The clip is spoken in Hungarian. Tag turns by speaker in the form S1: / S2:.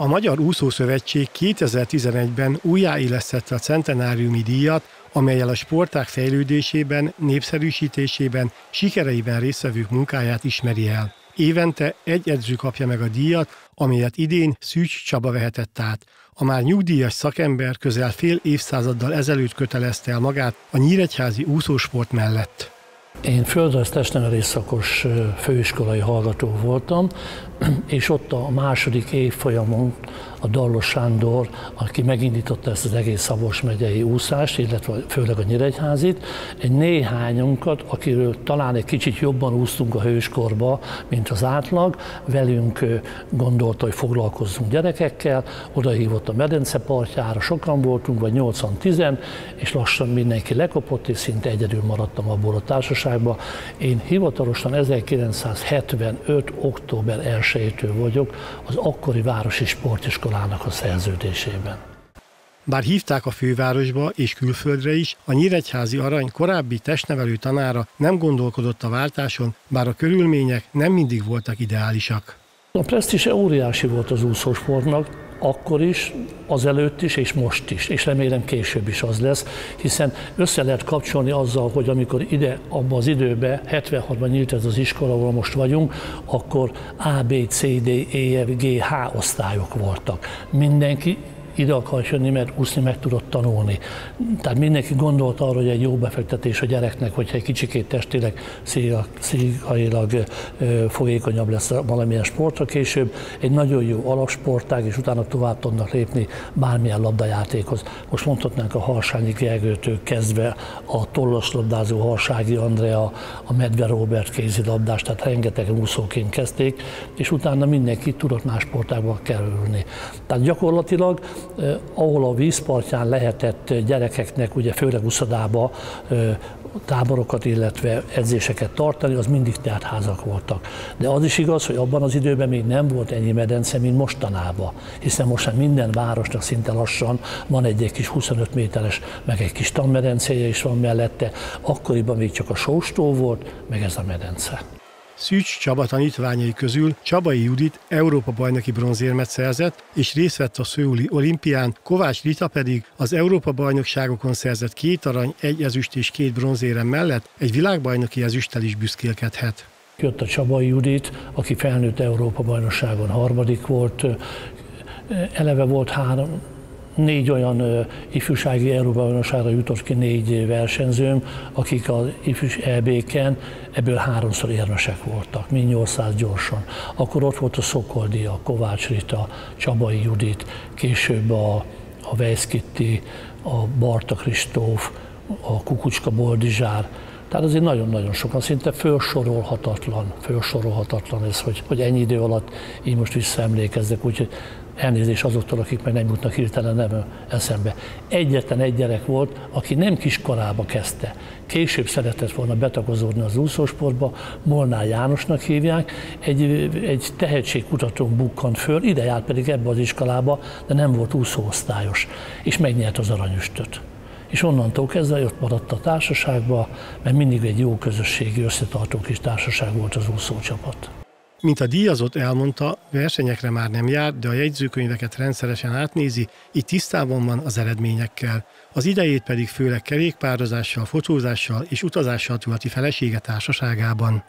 S1: A Magyar Úszószövetség 2011-ben újjáélesztette a centenáriumi díjat, amelyel a sporták fejlődésében, népszerűsítésében, sikereiben résztvevők munkáját ismeri el. Évente egy edző kapja meg a díjat, amelyet idén Szűcs Csaba vehetett át. A már nyugdíjas szakember közel fél évszázaddal ezelőtt kötelezte el magát a nyíregyházi úszósport mellett.
S2: Én földrajz testnevelés szakos főiskolai hallgató voltam, és ott a második évfolyamon a Dallos Sándor, aki megindította ezt az egész Szabos megyei úszást, illetve főleg a Nyíregyházit, egy néhányunkat, akiről talán egy kicsit jobban úsztunk a hőskorba, mint az átlag, velünk gondolta, hogy foglalkozzunk gyerekekkel, oda hívott a medence partjára, sokan voltunk, vagy 80-10, és lassan mindenki lekopott, és szinte egyedül maradtam abból a társaságban. Én hivatalosan 1975. október 1 vagyok az akkori városi sportiskola iskolának a szerződésében.
S1: Bár hívták a fővárosba és külföldre is, a Nyíregyházi Arany korábbi testnevelő tanára nem gondolkodott a váltáson, bár a körülmények nem mindig voltak ideálisak.
S2: A presztise óriási volt az úszósportnak, akkor is, azelőtt is, és most is, és remélem később is az lesz, hiszen össze lehet kapcsolni azzal, hogy amikor ide, abba az időben, 76-ban nyílt ez az iskola, ahol most vagyunk, akkor A, B, C, D, E, F, G, H osztályok voltak. Mindenki ide akar jönni, mert úszni meg tudott tanulni. Tehát mindenki gondolt arra, hogy egy jó befektetés a gyereknek, hogyha egy kicsikét testileg, szíghailag fogékonyabb lesz valamilyen sportra később, egy nagyon jó alapsportág, és utána tovább tudnak lépni bármilyen labdajátékhoz. Most mondhatnánk a Harsányi Gergőtől kezdve a tollaslabdázó Harsági Andrea, a Medve Robert kézilabdás, tehát rengeteg úszóként kezdték, és utána mindenki tudott más sportágba kerülni. Tehát gyakorlatilag ahol a vízpartján lehetett gyerekeknek, ugye főleg uszadába táborokat, illetve edzéseket tartani, az mindig házak voltak. De az is igaz, hogy abban az időben még nem volt ennyi medence, mint mostanában, hiszen most már minden városnak szinte lassan van egy, egy kis 25 méteres, meg egy kis tanmedencéje is van mellette, akkoriban még csak a sóstó volt, meg ez a medence.
S1: Szűcs Csaba tanítványai közül Csabai Judit Európa bajnoki bronzérmet szerzett, és részt vett a Szőuli olimpián, Kovács Rita pedig az Európa bajnokságokon szerzett két arany, egy ezüst és két bronzérem mellett egy világbajnoki ezüsttel is büszkélkedhet.
S2: Jött a Csabai Judit, aki felnőtt Európa bajnokságon harmadik volt, eleve volt három, négy olyan ifjúsági Európa-bajnokságra jutott ki négy versenyzőm, akik az ifjús EB-ken ebből háromszor érmesek voltak, mind 800 gyorsan. Akkor ott volt a Szokoldi, a Kovács Rita, Csabai Judit, később a, a Vejszkitti, a Barta Kristóf, a Kukucska Boldizsár, tehát azért nagyon-nagyon sokan, szinte felsorolhatatlan, felsorolhatatlan ez, hogy, hogy ennyi idő alatt így most visszaemlékezzek, úgyhogy elnézés azoktól, akik meg nem jutnak hirtelen nem eszembe. Egyetlen egy gyerek volt, aki nem kiskorába kezdte. Később szeretett volna betakozódni az úszósportba, Molnár Jánosnak hívják, egy, egy tehetségkutató bukkant föl, ide járt pedig ebbe az iskolába, de nem volt úszóosztályos, és megnyert az aranyüstöt és onnantól kezdve ott maradt a társaságba, mert mindig egy jó közösségi összetartó kis társaság volt az úszócsapat.
S1: Mint a díjazott elmondta, versenyekre már nem jár, de a jegyzőkönyveket rendszeresen átnézi, így tisztában van az eredményekkel. Az idejét pedig főleg kerékpározással, fotózással és utazással tölti felesége társaságában.